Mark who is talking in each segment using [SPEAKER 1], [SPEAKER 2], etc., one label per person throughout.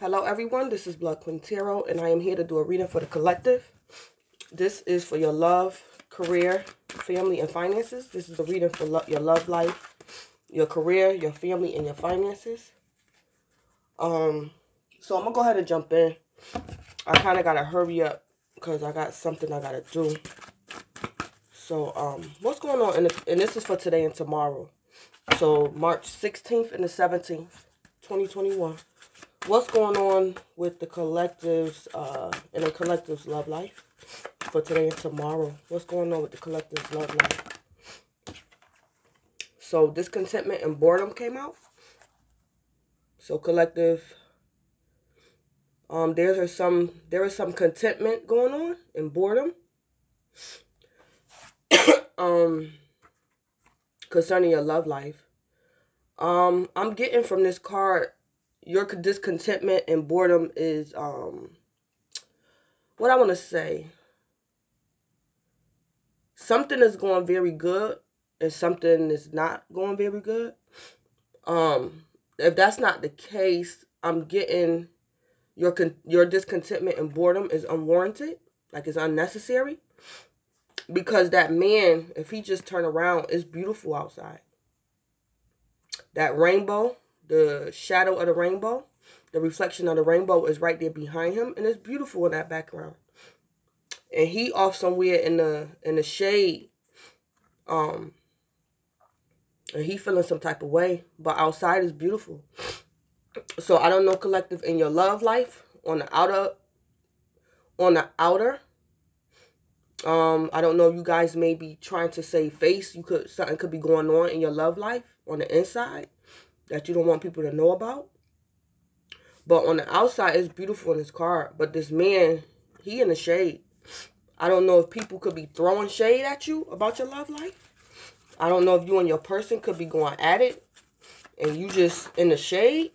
[SPEAKER 1] Hello everyone, this is Blood Queen Tarot and I am here to do a reading for the collective. This is for your love, career, family, and finances. This is a reading for lo your love life, your career, your family, and your finances. Um, so I'm going to go ahead and jump in. I kind of got to hurry up because I got something I got to do. So, um, what's going on? The, and this is for today and tomorrow. So, March 16th and the 17th, 2021 what's going on with the collectives uh in the collective's love life for today and tomorrow? What's going on with the collective's love life? So discontentment and boredom came out. So collective um there's some there is some contentment going on and boredom. Um concerning your love life. Um i'm getting from this card your discontentment and boredom is um what I want to say. Something is going very good and something is not going very good. Um if that's not the case, I'm getting your con your discontentment and boredom is unwarranted, like it's unnecessary. Because that man, if he just turn around, it's beautiful outside. That rainbow the shadow of the rainbow, the reflection of the rainbow is right there behind him, and it's beautiful in that background. And he off somewhere in the in the shade, um, and he feeling some type of way, but outside is beautiful. So I don't know, collective, in your love life on the outer, on the outer. Um, I don't know. You guys may be trying to save face. You could something could be going on in your love life on the inside that you don't want people to know about. But on the outside, it's beautiful in his car. But this man, he in the shade. I don't know if people could be throwing shade at you about your love life. I don't know if you and your person could be going at it. And you just in the shade.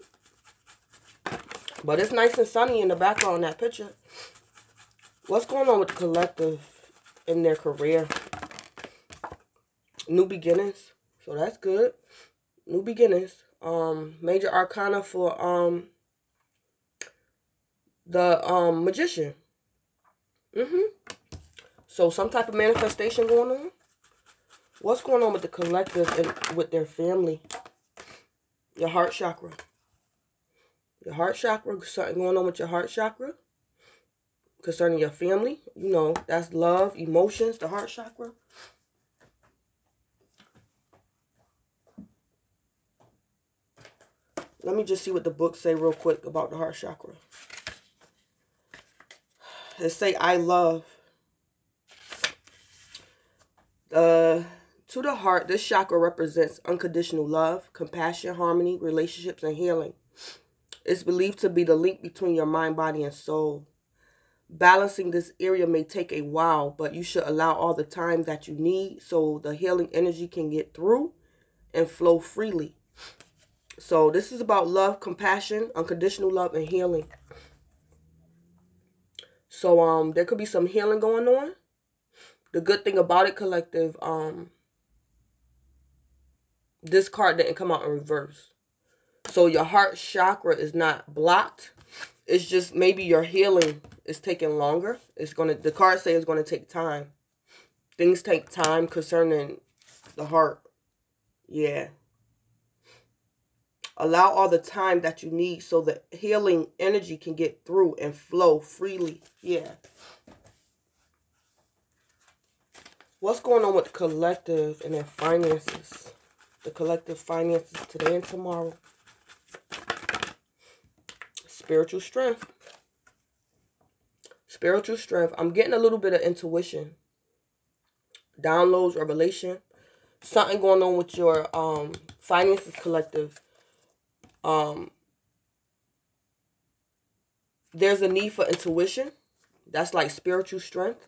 [SPEAKER 1] But it's nice and sunny in the background in that picture. What's going on with the collective in their career? New beginnings. So that's good. New beginnings um major arcana for um the um magician. Mm-hmm. So some type of manifestation going on. What's going on with the collective and with their family? Your heart chakra. Your heart chakra, something going on with your heart chakra. Concerning your family. You know, that's love, emotions, the heart chakra. Let me just see what the books say real quick about the heart chakra. It say, I love. Uh, to the heart, this chakra represents unconditional love, compassion, harmony, relationships, and healing. It's believed to be the link between your mind, body, and soul. Balancing this area may take a while, but you should allow all the time that you need so the healing energy can get through and flow freely. So this is about love, compassion, unconditional love, and healing. So um, there could be some healing going on. The good thing about it, collective, um, this card didn't come out in reverse. So your heart chakra is not blocked. It's just maybe your healing is taking longer. It's gonna the card say it's gonna take time. Things take time concerning the heart. Yeah. Allow all the time that you need so the healing energy can get through and flow freely. Yeah. What's going on with the collective and their finances? The collective finances today and tomorrow. Spiritual strength. Spiritual strength. I'm getting a little bit of intuition. Downloads, revelation. Something going on with your um finances collective um, there's a need for intuition. That's like spiritual strength.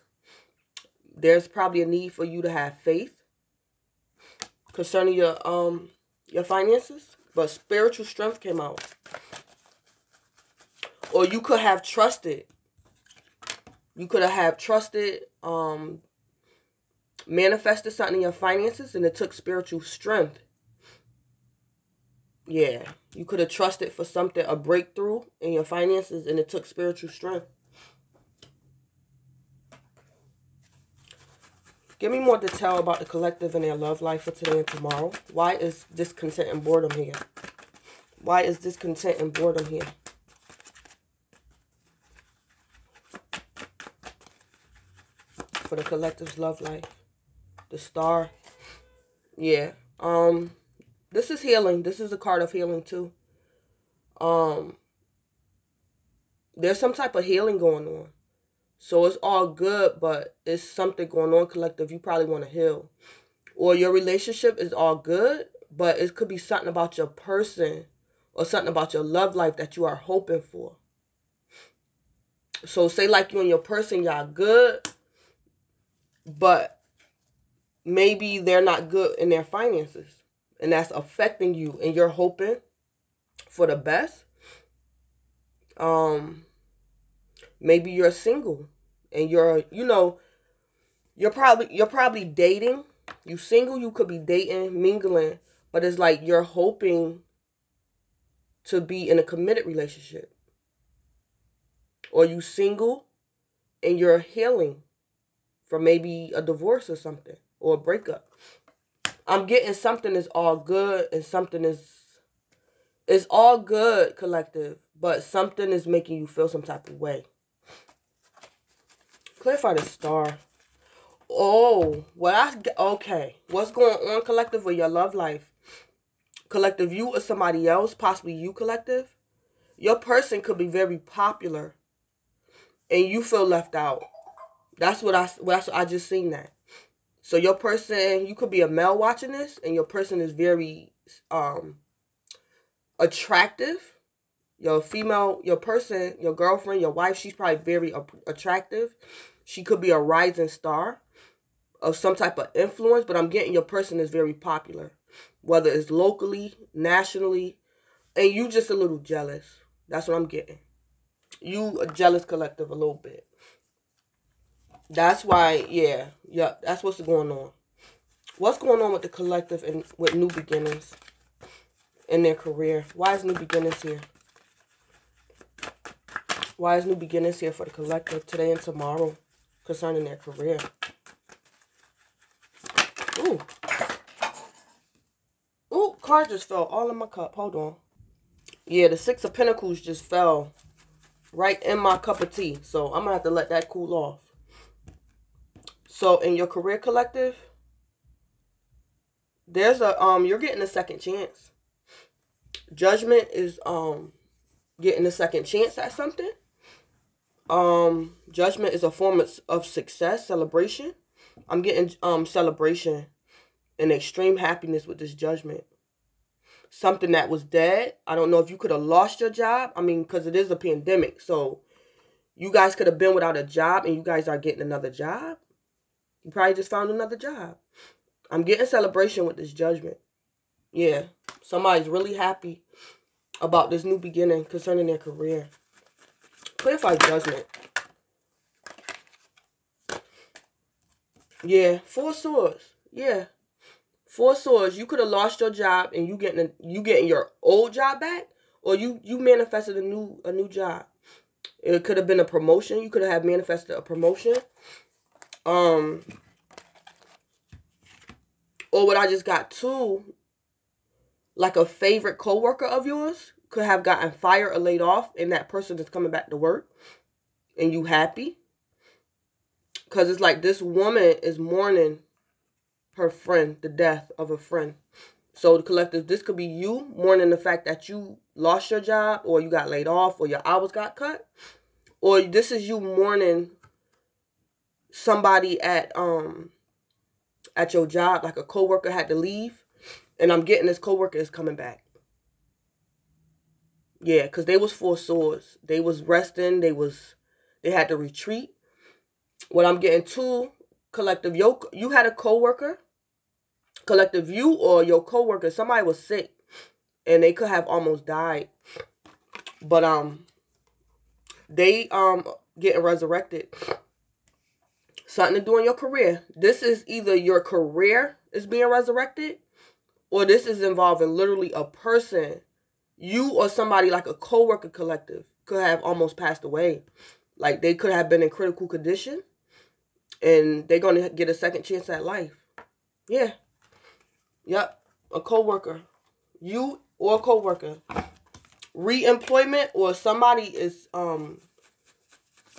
[SPEAKER 1] There's probably a need for you to have faith concerning your um your finances, but spiritual strength came out. Or you could have trusted. You could have trusted um manifested something in your finances and it took spiritual strength Yeah. You could have trusted for something, a breakthrough in your finances, and it took spiritual strength. Give me more detail about the collective and their love life for today and tomorrow. Why is discontent and boredom here? Why is discontent and boredom here? For the collective's love life. The star. Yeah. Um, this is healing. This is a card of healing too. Um, there's some type of healing going on. So it's all good, but it's something going on collective. You probably want to heal. Or your relationship is all good, but it could be something about your person or something about your love life that you are hoping for. So say like you and your person, y'all good, but maybe they're not good in their finances. And that's affecting you and you're hoping for the best. Um maybe you're single and you're you know you're probably you're probably dating you single you could be dating mingling but it's like you're hoping to be in a committed relationship or you single and you're healing from maybe a divorce or something or a breakup i'm getting something is all good and something is it's all good collective but something is making you feel some type of way Clarify the star. Oh, what I okay. What's going on, collective, with your love life? Collective, you or somebody else, possibly you, collective. Your person could be very popular, and you feel left out. That's what I. That's what I just seen that. So your person, you could be a male watching this, and your person is very um attractive. Your female, your person, your girlfriend, your wife, she's probably very attractive she could be a rising star of some type of influence, but I'm getting your person is very popular, whether it's locally, nationally, and you just a little jealous. That's what I'm getting. You a jealous collective a little bit. That's why, yeah, yeah, that's what's going on. What's going on with the collective and with new beginnings in their career? Why is new beginnings here? Why is new beginnings here for the collective today and tomorrow? concerning their career. Ooh. Ooh, card just fell all in my cup. Hold on. Yeah, the Six of Pentacles just fell right in my cup of tea. So I'm going to have to let that cool off. So in your career collective, there's a, um, you're getting a second chance. Judgment is, um, getting a second chance at something. Um, judgment is a form of of success, celebration. I'm getting um celebration and extreme happiness with this judgment. Something that was dead. I don't know if you could have lost your job. I mean, because it is a pandemic. So you guys could have been without a job and you guys are getting another job. You probably just found another job. I'm getting celebration with this judgment. Yeah. Somebody's really happy about this new beginning concerning their career. Clarify judgment. Yeah, four swords. Yeah. Four swords. You could have lost your job and you getting a, you getting your old job back, or you you manifested a new a new job. It could have been a promotion. You could have manifested a promotion. Um. Or what I just got too, like a favorite coworker of yours could have gotten fired or laid off and that person is coming back to work and you happy because it's like this woman is mourning her friend the death of a friend so the collective this could be you mourning the fact that you lost your job or you got laid off or your hours got cut or this is you mourning somebody at um at your job like a coworker had to leave and i'm getting this coworker is coming back yeah, because they was four swords. They was resting. They was they had to retreat. What I'm getting to, collective, yo, you had a co-worker, collective you or your co-worker, somebody was sick and they could have almost died. But um they um getting resurrected. Something to do in your career. This is either your career is being resurrected or this is involving literally a person, you or somebody like a co-worker collective could have almost passed away. Like they could have been in critical condition and they're going to get a second chance at life. Yeah. Yep. A co-worker. You or a co-worker. Reemployment or somebody is um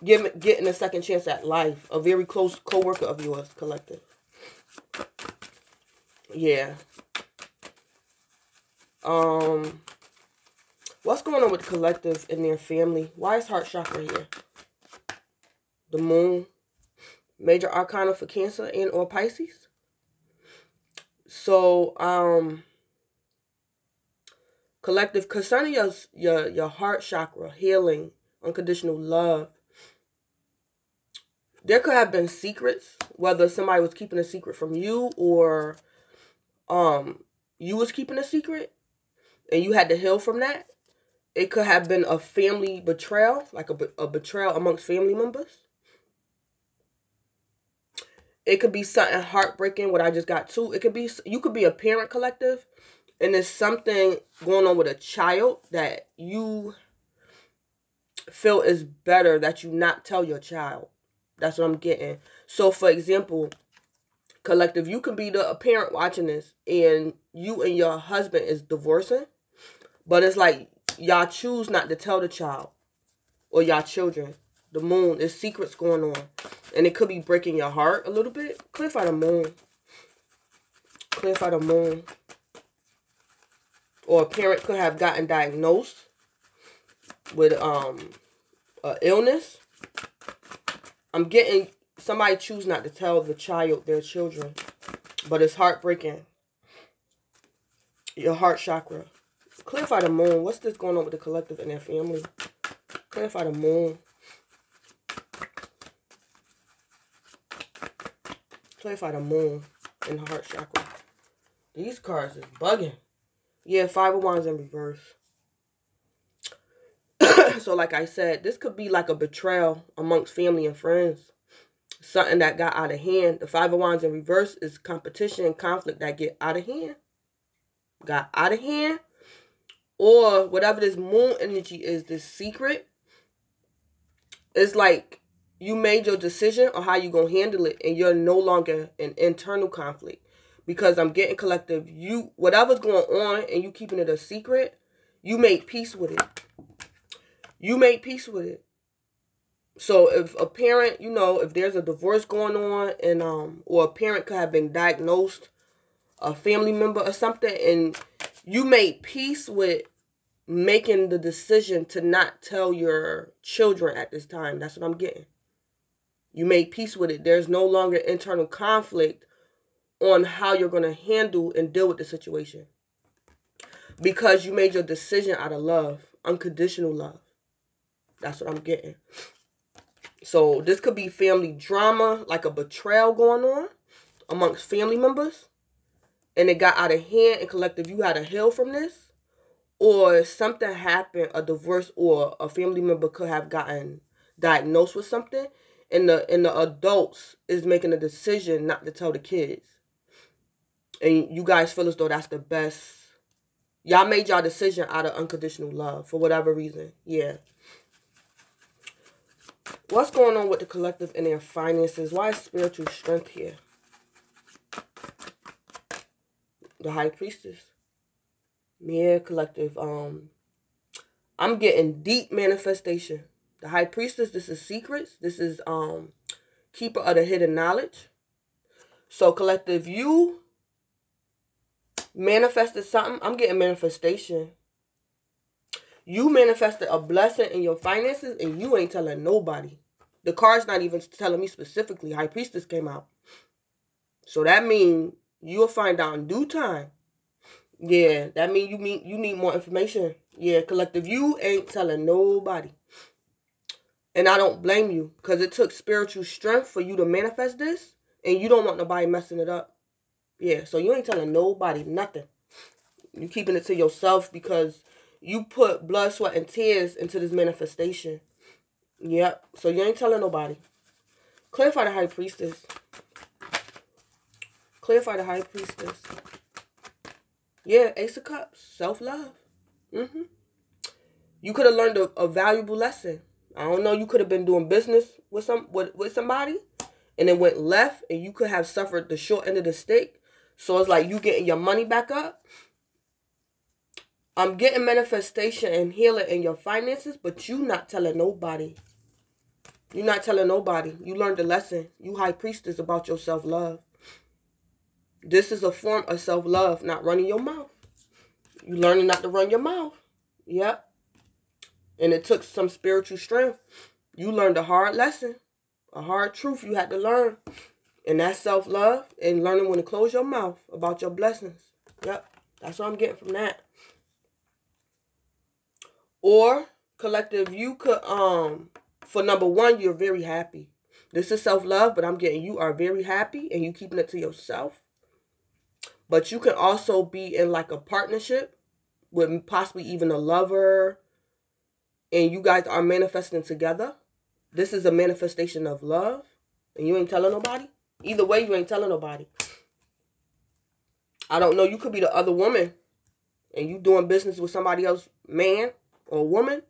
[SPEAKER 1] getting a second chance at life. A very close co-worker of yours collective. Yeah. Um what's going on with the collective and their family? Why is heart chakra here? The moon. Major arcana for Cancer and or Pisces. So, um collective concerning your your your heart chakra, healing, unconditional love. There could have been secrets, whether somebody was keeping a secret from you or um you was keeping a secret and you had to heal from that. It could have been a family betrayal, like a, a betrayal amongst family members. It could be something heartbreaking, what I just got to. It could be, you could be a parent collective and there's something going on with a child that you feel is better that you not tell your child. That's what I'm getting. So, for example, collective, you can be the parent watching this and you and your husband is divorcing, but it's like y'all choose not to tell the child or y'all children. The moon, there's secrets going on. And it could be breaking your heart a little bit. Clarify the moon. Clarify the moon. Or a parent could have gotten diagnosed with um illness. I'm getting somebody choose not to tell the child their children. But it's heartbreaking. Your heart chakra. Clarify the moon. What's this going on with the collective and their family? Clarify the moon. Clarify the moon and the heart chakra. These cards is bugging. Yeah, five of wands in reverse. So like I said, this could be like a betrayal amongst family and friends. Something that got out of hand. The five of wands in reverse is competition and conflict that get out of hand. Got out of hand. Or whatever this moon energy is, this secret. It's like you made your decision on how you're going to handle it and you're no longer in internal conflict because I'm getting collective you whatever's going on and you keeping it a secret you make peace with it you make peace with it so if a parent you know if there's a divorce going on and um or a parent could have been diagnosed a family member or something and you made peace with making the decision to not tell your children at this time that's what i'm getting you made peace with it. There's no longer internal conflict on how you're going to handle and deal with the situation. Because you made your decision out of love, unconditional love. That's what I'm getting. So this could be family drama, like a betrayal going on amongst family members. And it got out of hand and collective, you had to heal from this. Or something happened, a divorce or a family member could have gotten diagnosed with something and the and the adults is making a decision not to tell the kids. And you guys feel as though that's the best. Y'all made y'all decision out of unconditional love for whatever reason. Yeah. What's going on with the collective and their finances? Why is spiritual strength here? The high priestess. Yeah, collective. Um, I'm getting deep manifestation. The high priestess, this is secrets. This is um keeper of the hidden knowledge. So collective, you manifested something. I'm getting manifestation. You manifested a blessing in your finances and you ain't telling nobody. The card's not even telling me specifically. High priestess came out. So that means you'll find out in due time. Yeah, that means you mean you need more information. Yeah, collective, you ain't telling nobody. And I don't blame you because it took spiritual strength for you to manifest this. And you don't want nobody messing it up. Yeah, so you ain't telling nobody nothing. You keeping it to yourself because you put blood, sweat, and tears into this manifestation. Yep. So you ain't telling nobody. Clarify the high priestess. Clarify the high priestess. Yeah, Ace of Cups, self love. Mm-hmm. You could have learned a, a, valuable lesson. I don't know. You could have been doing business with some with, with somebody, and it went left, and you could have suffered the short end of the stick. So it's like you getting your money back up. I'm getting manifestation and healing in your finances, but you not telling nobody. You're not telling nobody. You learned a lesson. You high priestess about your self love. This is a form of self love, not running your mouth. You learning not to run your mouth. Yep. And it took some spiritual strength. You learned a hard lesson, a hard truth you had to learn. And that's self love and learning when to close your mouth about your blessings. Yep. That's what I'm getting from that. Or collective, you could um for number one, you're very happy. This is self-love, but I'm getting you are very happy and you keeping it to yourself. But you can also be in like a partnership with possibly even a lover and you guys are manifesting together. This is a manifestation of love and you ain't telling nobody. Either way, you ain't telling nobody. I don't know. You could be the other woman and you doing business with somebody else, man or woman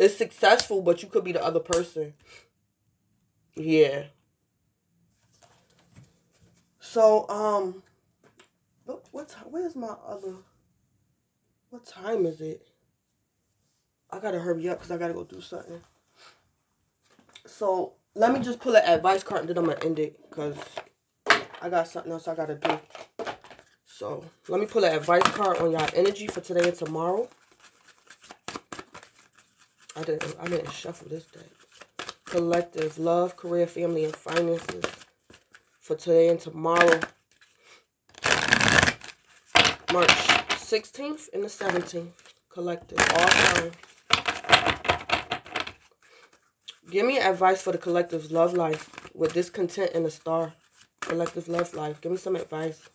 [SPEAKER 1] it's successful, but you could be the other person. Yeah. So, um, what, what time, where's my other, what time is it? I gotta hurry up because I gotta go do something. So, let me just pull an advice card and then I'm gonna end it because I got something else I gotta do. So, let me pull an advice card on y'all energy for today and tomorrow. I didn't I didn't shuffle this deck. Collective love, career, family, and finances for today and tomorrow. March 16th and the 17th. Collective. All time. Give me advice for the collective's love life with discontent and a star. Collective love life. Give me some advice.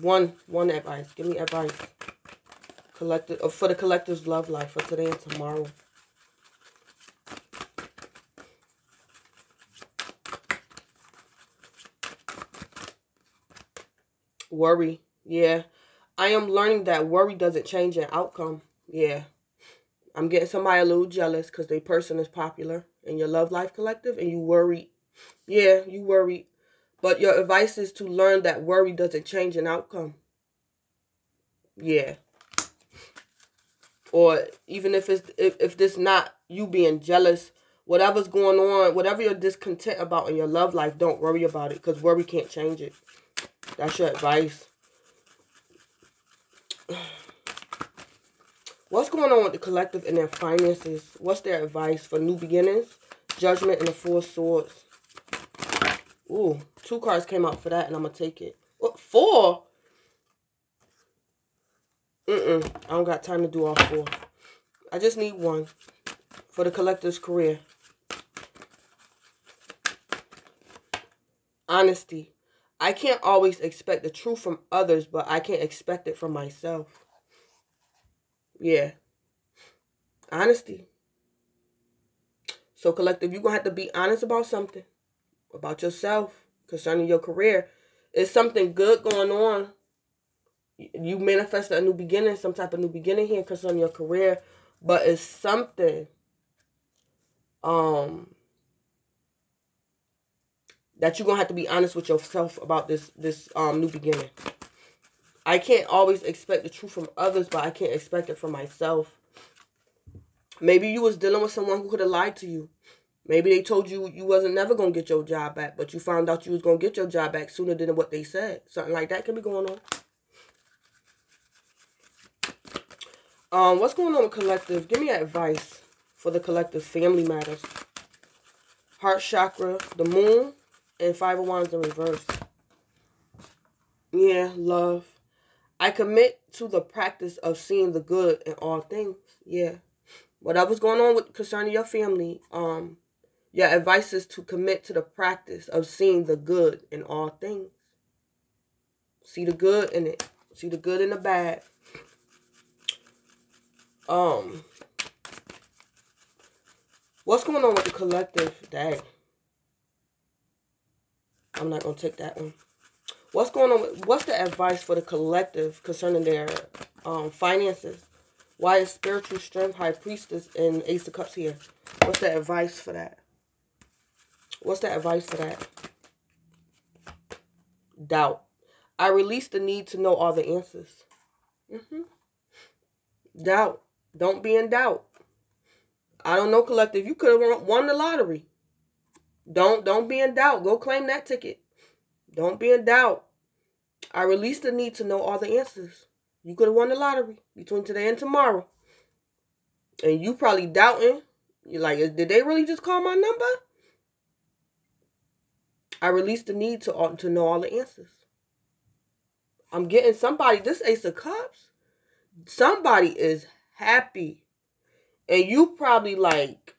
[SPEAKER 1] One, one advice. Give me advice collective uh, for the collective's love life for today and tomorrow. Worry. Yeah. I am learning that worry doesn't change an outcome. Yeah. I'm getting somebody a little jealous because their person is popular in your love life collective and you worry. Yeah, you worry. But your advice is to learn that worry doesn't change an outcome. Yeah or even if it's if, if this not you being jealous whatever's going on whatever you're discontent about in your love life don't worry about it because worry can't change it. That's your advice. What's going on with the collective and their finances? What's their advice for new beginnings? Judgment and the four swords. Ooh, two cards came out for that and i'm gonna take it. What four Mm-mm. I don't got time to do all four. I just need one for the collector's career. Honesty. I can't always expect the truth from others, but I can't expect it from myself. Yeah. Honesty. So, collective, you're going to have to be honest about something, about yourself, concerning your career. Is something good going on you manifest a new beginning, some type of new beginning here concerning your career, but it's something um that you're gonna have to be honest with yourself about this this um new beginning. I can't always expect the truth from others, but I can't expect it from myself. Maybe you was dealing with someone who could have lied to you. Maybe they told you you wasn't never gonna get your job back, but you found out you was gonna get your job back sooner than what they said. Something like that could be going on. Um, what's going on with collective? Give me advice for the collective family matters. Heart chakra, the moon, and five of wands in reverse. Yeah, love. I commit to the practice of seeing the good in all things. Yeah. Whatever's going on with concerning your family, um, your advice is to commit to the practice of seeing the good in all things. See the good in it. See the good and the bad. Um, what's going on with the collective day? I'm not going to take that one. What's going on? With, what's the advice for the collective concerning their um, finances? Why is spiritual strength, high priestess, and ace of cups here? What's the advice for that? What's the advice for that? Doubt. I release the need to know all the answers. Mm-hmm. Doubt. Don't be in doubt. I don't know, collective. You could have won the lottery. Don't don't be in doubt. Go claim that ticket. Don't be in doubt. I release the need to know all the answers. You could have won the lottery between today and tomorrow. And you probably doubting. You're like, did they really just call my number? I release the need to, to know all the answers. I'm getting somebody, this Ace of Cups, somebody is happy. And you probably like,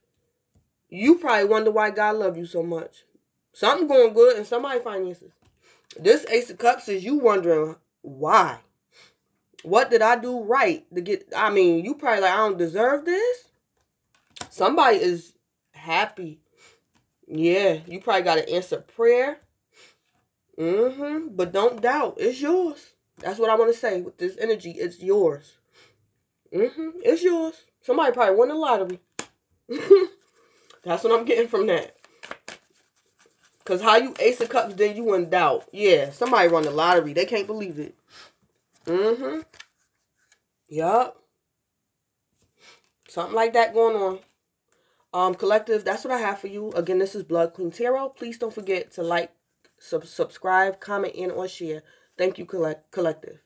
[SPEAKER 1] you probably wonder why God love you so much. Something going good and somebody finances. This Ace of Cups is you wondering why. What did I do right to get? I mean, you probably like, I don't deserve this. Somebody is happy. Yeah, you probably got to answer prayer. Mm-hmm. But don't doubt. It's yours. That's what I want to say with this energy. It's yours. Mm-hmm. It's yours. Somebody probably won the lottery. That's what I'm getting from that. Cause how you ace of cups, then you in doubt. Yeah, somebody won the lottery. They can't believe it. Mm-hmm. Yup. Something like that going on. Um, collective, that's what I have for you. Again, this is Blood Queen Tarot. Please don't forget to like, sub subscribe, comment, and or share. Thank you, collect collective.